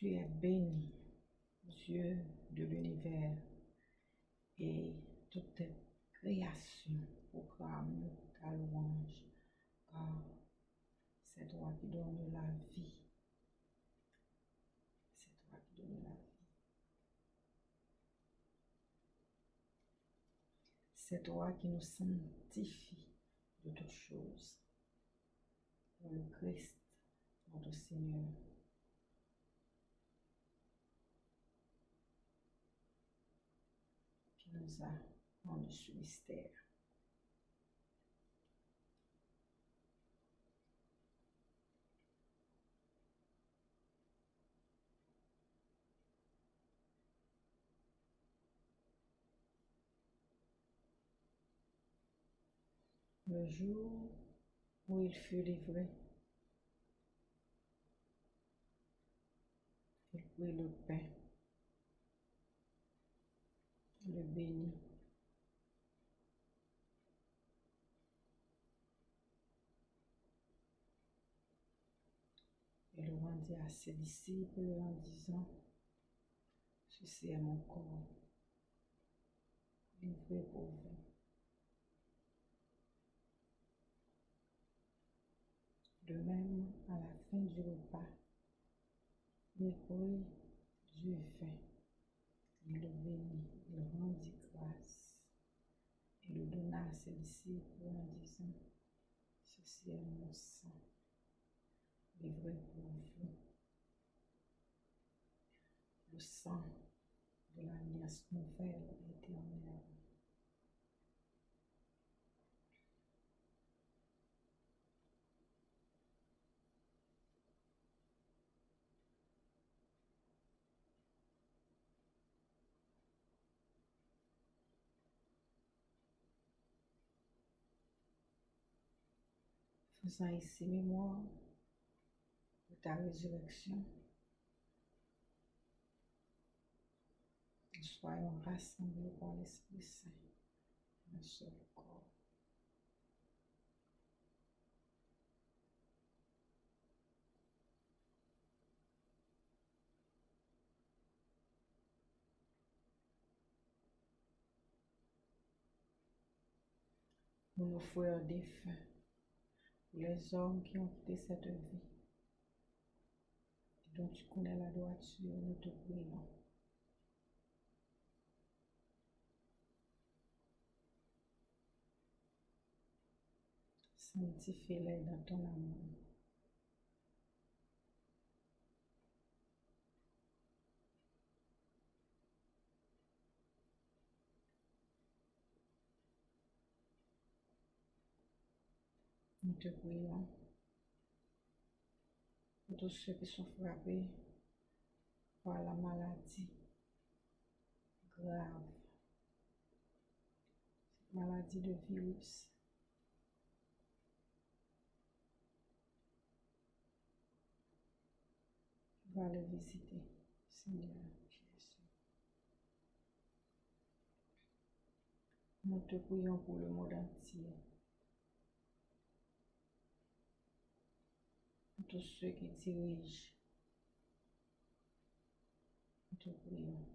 Tu es béni, Dieu de l'univers, et toute tes créations proclament ta louange, car c'est toi qui donnes la vie. C'est toi qui donnes la vie. C'est toi qui nous sanctifie de toutes choses. Pour le Christ, notre Seigneur. Qui nous a rendu ce mystère. Le jour où il fut livré, il prit le pain, le bénit. À ses disciples en disant, Ceci est mon corps, livré pour vous. De même, à la fin du repas, il prit du vin, il le bénit, il rendit grâce. Et le donna à ses disciples en disant, Ceci est mon sang, livré pour vous. Le sang l'alliance nouvelle et éternelle. faisant ici mémoire de ta résurrection. Nous soyons rassemblés par l'Esprit Saint, un seul corps. Pour nos frères défunts, pour les hommes qui ont quitté cette vie, dont tu connais la droiture, nous te prions. Sanctifie-les dans ton amour. Nous te prions pour tous ceux qui sont frappés par la maladie grave, cette maladie de virus. Va le visiter, Seigneur Jésus. Nous te prions pour le monde entier. Pour tous ceux qui dirigent. Nous te prions.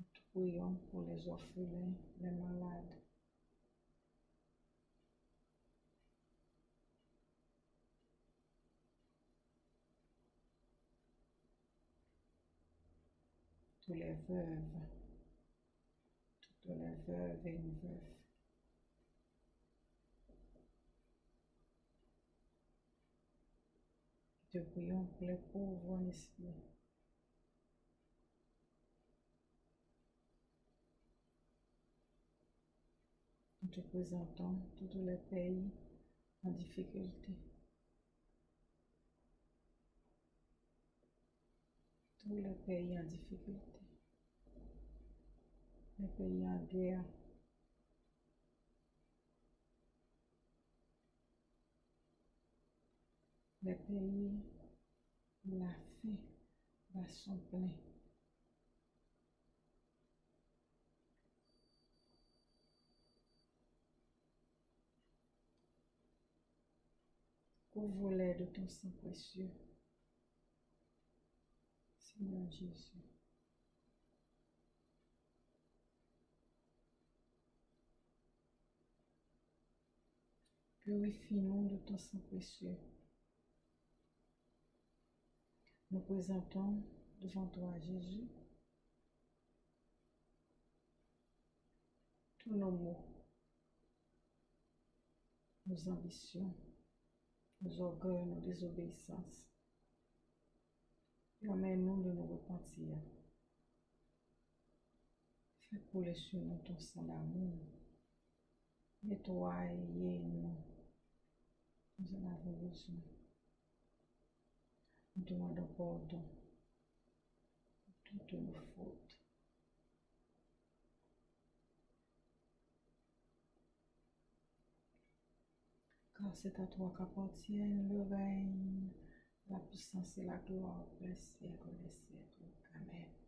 Nous te prions pour les orphelins, les malades. Les veuves, toutes les veuves et les veufs. Te prions pour les pauvres esprit. Nous te présentons tous les pays en difficulté. tous les pays en difficulté, les pays en guerre, les pays où la faim va son plein. Couvre-les de ton sang précieux. Seigneur Jésus. Purifie-nous de ton sang précieux. Nous présentons devant toi, Jésus, tous nos maux, nos ambitions, nos orgueils, nos désobéissances. Permets-nous de nous repentir. Fais couler sur nous ton sang d'amour. Nettoie-nous. Nous en avons besoin. Nous demandons pardon pour toutes nos fautes. Car c'est à toi qu'appartiennent le règne, la puissance et la gloire, pour les siècles des siècles. Amen.